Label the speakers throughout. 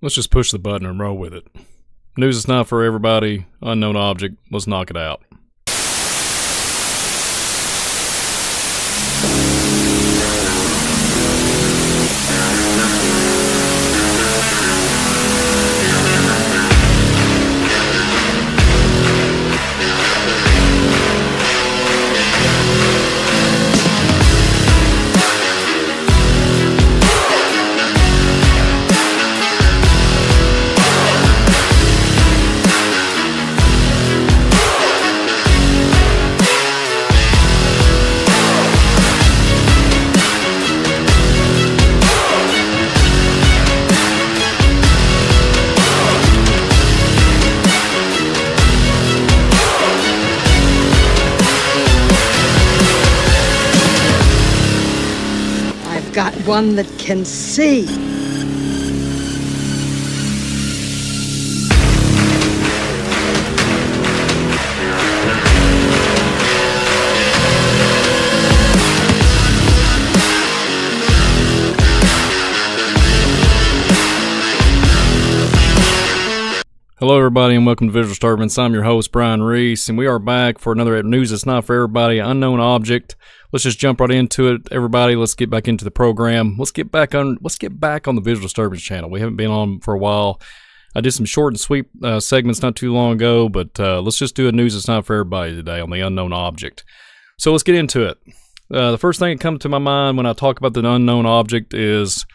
Speaker 1: Let's just push the button and roll with it. News is not for everybody. Unknown object. Let's knock it out.
Speaker 2: Got one that can see.
Speaker 1: Everybody, and welcome to Visual Disturbance. I'm your host, Brian Reese, and we are back for another news that's not for everybody, unknown object. Let's just jump right into it, everybody. Let's get back into the program. Let's get back on. Let's get back on the Visual Disturbance channel. We haven't been on for a while. I did some short and sweet uh, segments not too long ago, but uh, let's just do a news that's not for everybody today on the unknown object. So let's get into it. Uh, the first thing that comes to my mind when I talk about the unknown object is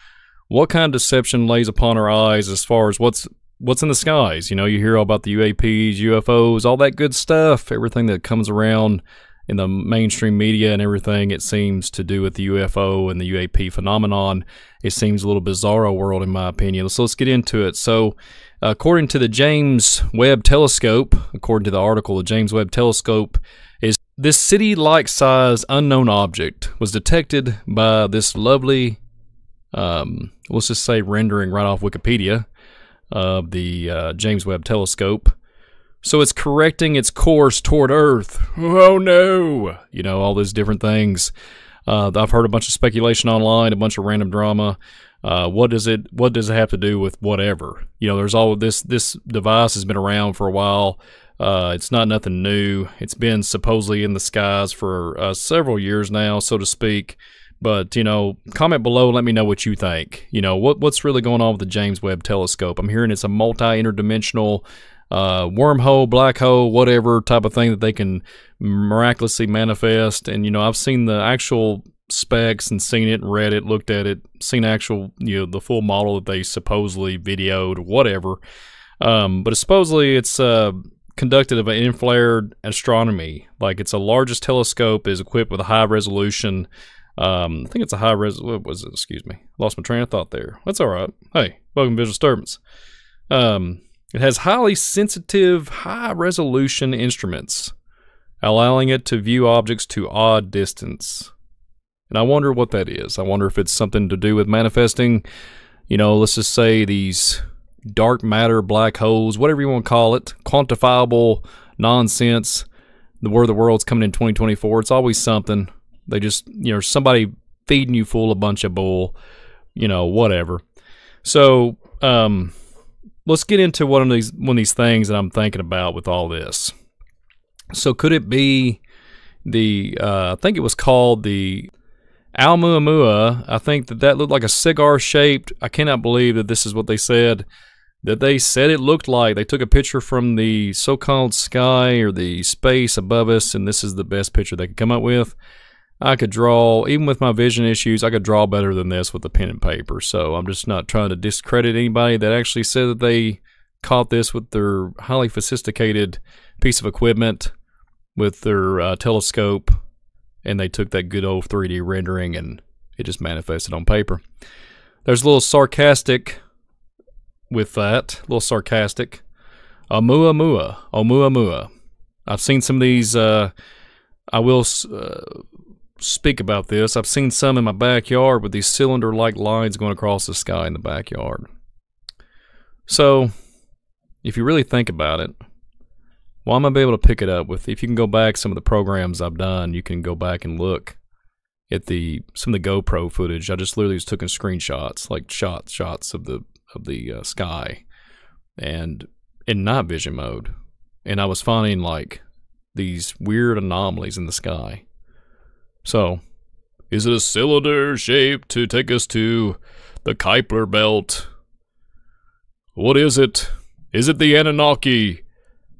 Speaker 1: what kind of deception lays upon our eyes as far as what's what's in the skies. You know, you hear all about the UAPs, UFOs, all that good stuff, everything that comes around in the mainstream media and everything it seems to do with the UFO and the UAP phenomenon. It seems a little bizarro world in my opinion. So let's get into it. So according to the James Webb Telescope, according to the article, the James Webb Telescope is this city-like size unknown object was detected by this lovely um, let's just say rendering right off Wikipedia of the uh, James Webb Telescope. So it's correcting its course toward Earth. Oh no! You know, all those different things. Uh, I've heard a bunch of speculation online, a bunch of random drama. Uh, what does it What does it have to do with whatever? You know, there's all this. This device has been around for a while. Uh, it's not nothing new. It's been supposedly in the skies for uh, several years now, so to speak. But you know, comment below. Let me know what you think. You know, what what's really going on with the James Webb Telescope? I'm hearing it's a multi-interdimensional uh, wormhole, black hole, whatever type of thing that they can miraculously manifest. And you know, I've seen the actual specs and seen it and read it, looked at it, seen actual you know the full model that they supposedly videoed, whatever. Um, but supposedly it's uh, conducted of an infrared astronomy. Like it's the largest telescope is equipped with a high resolution. Um, I think it's a high res. What was it? Excuse me, lost my train of thought there. That's all right. Hey, welcome to Visual Disturbance. Um, it has highly sensitive, high resolution instruments, allowing it to view objects to odd distance. And I wonder what that is. I wonder if it's something to do with manifesting. You know, let's just say these dark matter, black holes, whatever you want to call it, quantifiable nonsense. The where the world's coming in 2024. It's always something. They just, you know, somebody feeding you full a bunch of bull, you know, whatever. So, um, let's get into one of these one of these things that I'm thinking about with all this. So, could it be the? Uh, I think it was called the Oumuamua. I think that that looked like a cigar shaped. I cannot believe that this is what they said. That they said it looked like. They took a picture from the so-called sky or the space above us, and this is the best picture they could come up with. I could draw, even with my vision issues, I could draw better than this with a pen and paper. So I'm just not trying to discredit anybody that actually said that they caught this with their highly sophisticated piece of equipment with their uh, telescope and they took that good old 3D rendering and it just manifested on paper. There's a little sarcastic with that, a little sarcastic. Oumuamua, Oumuamua. I've seen some of these. Uh, I will uh, speak about this. I've seen some in my backyard with these cylinder-like lines going across the sky in the backyard. So, if you really think about it, well, I'm gonna be able to pick it up with. If you can go back some of the programs I've done, you can go back and look at the some of the GoPro footage. I just literally was taking screenshots, like shots, shots of the of the uh, sky, and in night vision mode, and I was finding like these weird anomalies in the sky. So, is it a cylinder shape to take us to the Kuiper belt? What is it? Is it the Anunnaki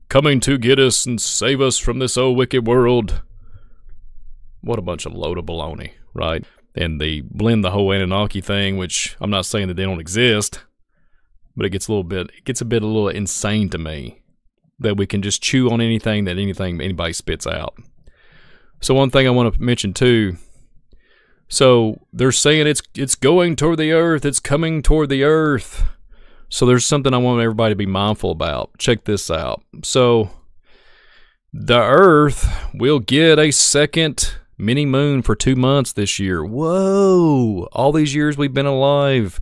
Speaker 1: coming to get us and save us from this old wicked world? What a bunch of load of baloney, right? And they blend the whole Anunnaki thing, which I'm not saying that they don't exist, but it gets a little bit, it gets a bit a little insane to me that we can just chew on anything that anything anybody spits out. So one thing I want to mention too. So they're saying it's it's going toward the earth, it's coming toward the earth. So there's something I want everybody to be mindful about. Check this out. So the earth will get a second mini moon for 2 months this year. Whoa! All these years we've been alive.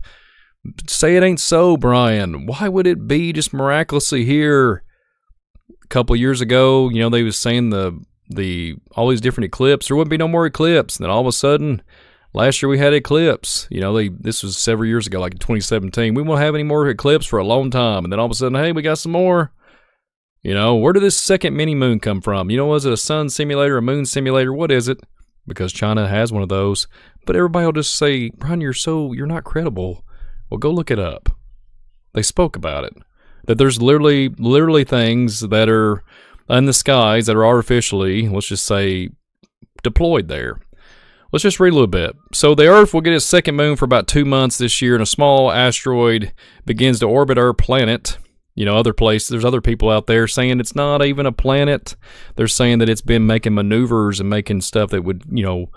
Speaker 1: Say it ain't so, Brian. Why would it be just miraculously here? A couple years ago, you know, they was saying the the all these different eclipses. There wouldn't be no more eclipse. And then all of a sudden, last year we had eclipse. You know, they this was several years ago, like 2017. We won't have any more eclipse for a long time. And then all of a sudden, hey, we got some more. You know, where did this second mini moon come from? You know, was it a sun simulator, a moon simulator? What is it? Because China has one of those. But everybody will just say, Brian, you're so you're not credible. Well, go look it up. They spoke about it. That there's literally literally things that are in the skies that are artificially, let's just say, deployed there. Let's just read a little bit. So the Earth will get its second moon for about two months this year, and a small asteroid begins to orbit our planet. You know, other places, there's other people out there saying it's not even a planet. They're saying that it's been making maneuvers and making stuff that would, you know,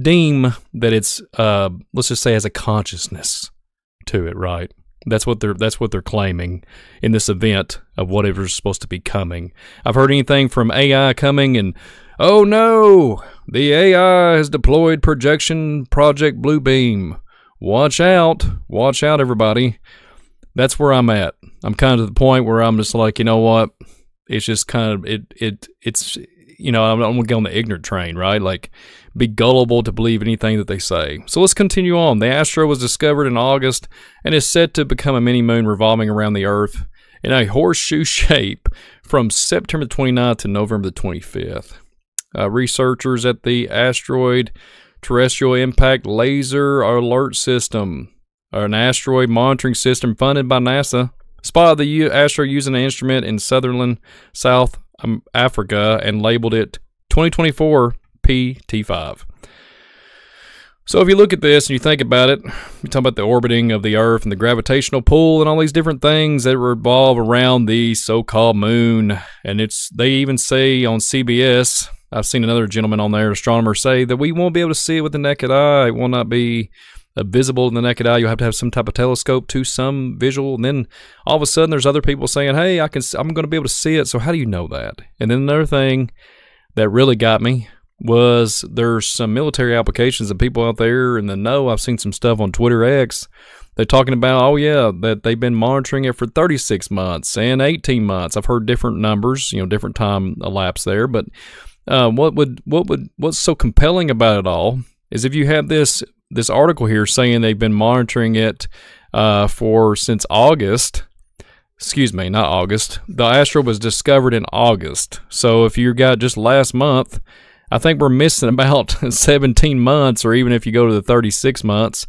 Speaker 1: deem that it's, uh, let's just say, has a consciousness to it, right? That's what they're that's what they're claiming in this event of whatever's supposed to be coming. I've heard anything from AI coming and oh no, the AI has deployed projection project Bluebeam. Watch out, watch out, everybody. That's where I'm at. I'm kind of to the point where I'm just like, you know what? It's just kind of it it it's you know I'm, I'm gonna get on the ignorant train, right? Like be gullible to believe anything that they say. So let's continue on. The Astro was discovered in August and is said to become a mini moon revolving around the Earth in a horseshoe shape from September 29th to November the 25th. Uh, researchers at the Asteroid Terrestrial Impact Last Alert System, an asteroid monitoring system funded by NASA, spotted the U- asteroid using an instrument in Sutherland, South um, Africa and labeled it 2024 PT5. So if you look at this and you think about it, you talk about the orbiting of the Earth and the gravitational pull and all these different things that revolve around the so-called moon. And it's they even say on CBS, I've seen another gentleman on there, an astronomer, say that we won't be able to see it with the naked eye. It will not be visible in the naked eye. You'll have to have some type of telescope to some visual. And then all of a sudden, there's other people saying, "Hey, I can, I'm going to be able to see it." So how do you know that? And then another thing that really got me was there's some military applications and people out there in the know. I've seen some stuff on Twitter X. They're talking about, oh yeah, that they've been monitoring it for 36 months and 18 months. I've heard different numbers, you know, different time elapsed there. But uh, what would what would what's so compelling about it all is if you have this this article here saying they've been monitoring it uh, for since August. Excuse me, not August. The Astro was discovered in August. So if you got just last month, I think we're missing about 17 months, or even if you go to the 36 months,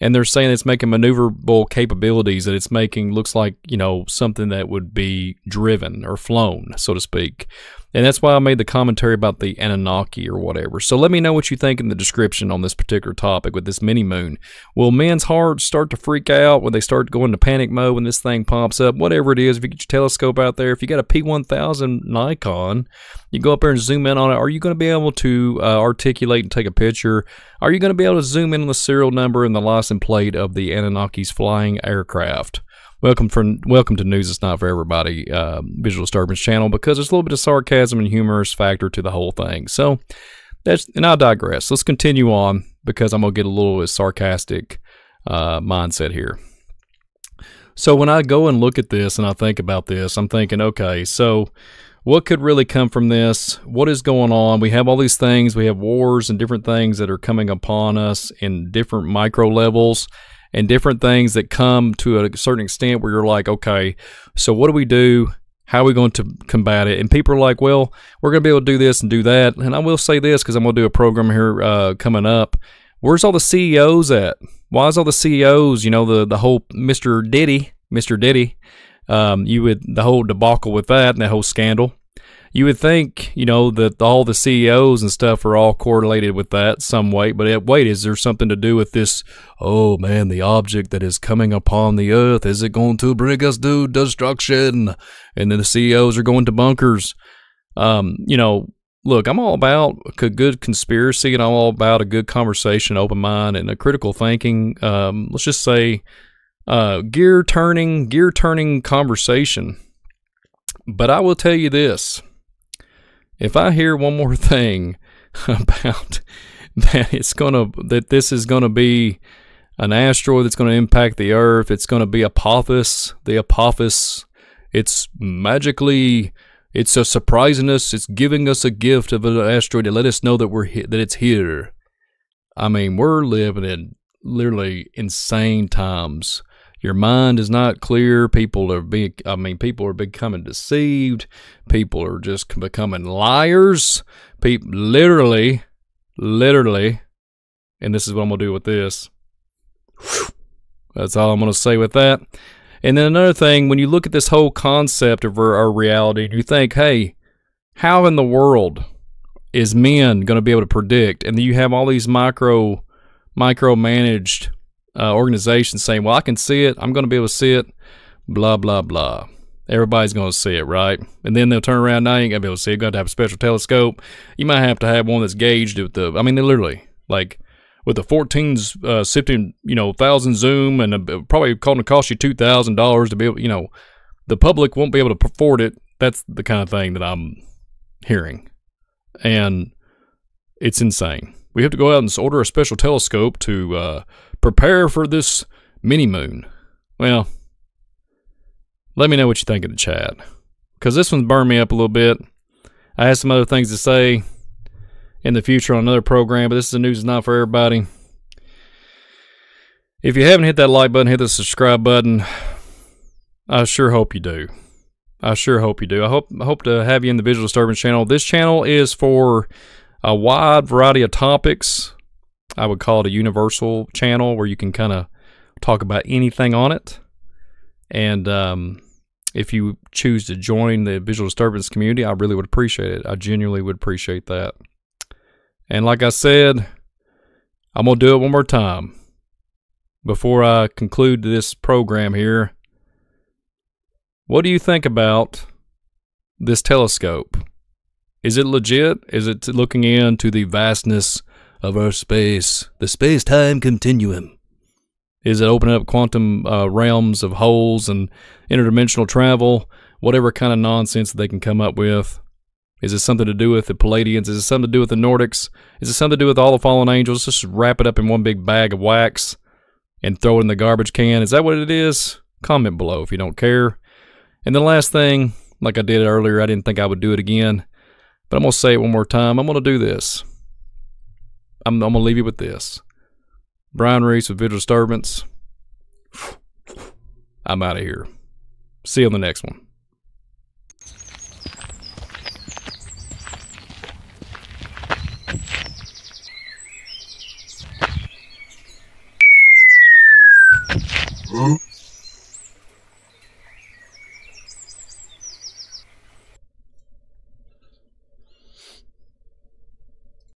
Speaker 1: and they're saying it's making maneuverable capabilities that it's making looks like you know something that would be driven or flown, so to speak. And that's why I made the commentary about the Anunnaki or whatever. So let me know what you think in the description on this particular topic with this mini moon. Will men's hearts start to freak out when they start going to panic mode when this thing pops up? Whatever it is, if you get your telescope out there, if you got a P1000 Nikon, you go up there and zoom in on it. Are you going to be able to uh, articulate and take a picture? Are you going to be able to zoom in on the serial number and the license plate of the Anunnaki's flying aircraft? Welcome for welcome to news it's not for everybody uh, visual disturbance channel because there's a little bit of sarcasm and humorous factor to the whole thing. So that's and i'll digress. Let's continue on because i'm gonna get a little sarcastic uh, mindset here. So when i go and look at this and i think about this i'm thinking okay so what could really come from this? What is going on? We have all these things. We have wars and different things that are coming upon us in different micro levels and different things that come to a certain extent where you're like, okay, so what do we do? How are we going to combat it? And people are like, well, we're going to be able to do this and do that. And I will say this because I'm going to do a program here uh, coming up. Where's all the CEOs at? Why is all the CEOs, you know, the, the whole Mr. Diddy, Mr. Diddy, um, you would, the whole debacle with that and that whole scandal you would think, you know, that all the CEOs and stuff are all correlated with that some way. But wait, is there something to do with this? Oh man, the object that is coming upon the earth is it going to bring us to destruction? And then the CEOs are going to bunkers. Um, you know, look, I'm all about a good conspiracy, and I'm all about a good conversation, open mind, and a critical thinking. Um, let's just say, uh, gear turning, gear turning conversation. But I will tell you this if I hear one more thing about that it's gonna that this is gonna be an asteroid that's to impact the Earth. It's to be Apophis. The Apophis. It's magically. It's a surprising us. It's giving us a gift of an asteroid to let us know that we're that it's here. I mean, we're living in literally insane times. Your mind is not clear. People are being, I mean, people are becoming deceived. People are just becoming liars. People, literally, literally, and this is what I'm going to do with this. That's all I'm going to say with that. And then another thing, when you look at this whole concept of our, our reality, you think, hey, how in the world is men going to be able to predict? And you have all these micro, micro managed uh, organizations saying, well, I can see it. I'm going to be able to see it. Blah, blah, blah. Everybody's going to see it, right? And then they'll turn around. Now you ain't going to be able to see it. You're to have a special telescope. You might have to have one that's gauged with the, I mean, they literally, like, with the 14s uh, sifting, you know, thousand zoom, and uh, probably going to cost you two thousand dollars to be able, you know, the public won't be able to afford it. That's the kind of thing that I'm hearing, and it's insane. We have to go out and order a special telescope to uh, prepare for this mini moon. Well, let me know what you think in the chat. Because this one's burned me up a little bit. I have some other things to say in the future on another program, but this is the news is not for everybody. If you haven't hit that like button, hit the subscribe button. I sure hope you do. I sure hope you do. I hope I hope to have you in the Visual Disturbance channel. This channel is for a wide variety of topics. I would call it a universal channel where you can kind of talk about anything on it. And um, if you choose to join the visual disturbance community, I really would appreciate it. I genuinely would appreciate that. And like I said, I'm going to do it one more time before I conclude this program here. What do you think about this telescope? Is it legit? Is it looking into the vastness of our space, the space time continuum? Is it opening up quantum uh, realms of holes and interdimensional travel? Whatever kind of nonsense they can come up with. Is it something to do with the Pleiadians? Is it something to do with the Nordics? Is it something to do with all the fallen angels? Just wrap it up in one big bag of wax and throw it in the garbage can. Is that what it is? Comment below if you don't care. And the last thing, like I did earlier, I didn't think I would do it again, but I'm going to say it one more time. I'm going to do this. I'm, I'm to leave you with this. Brian Reese with Visual Disturbance. I'm out of here. See you on the next one.
Speaker 3: Huh?